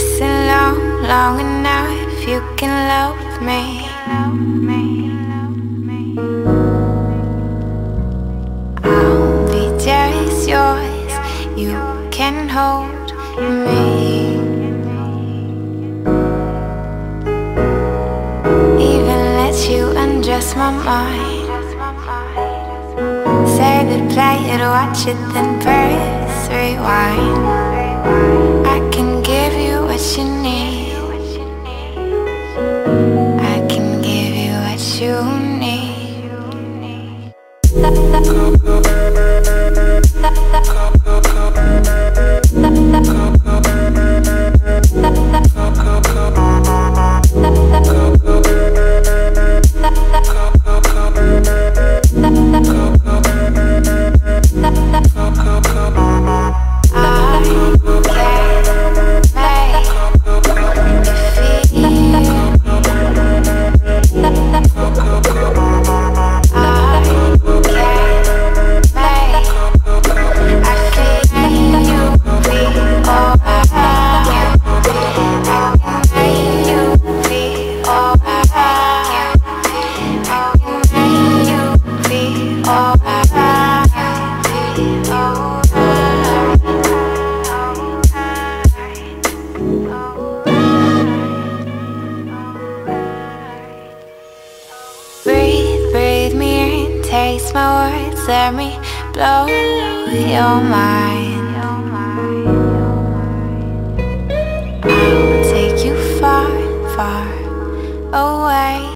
Listen long, long enough, you can love me. I'll be just yours, you can hold me. Even let you undress my mind. Say that play it, watch it, then press rewind. Breathe, breathe me in, taste my words, let me blow your mind. I'll take you far, far away.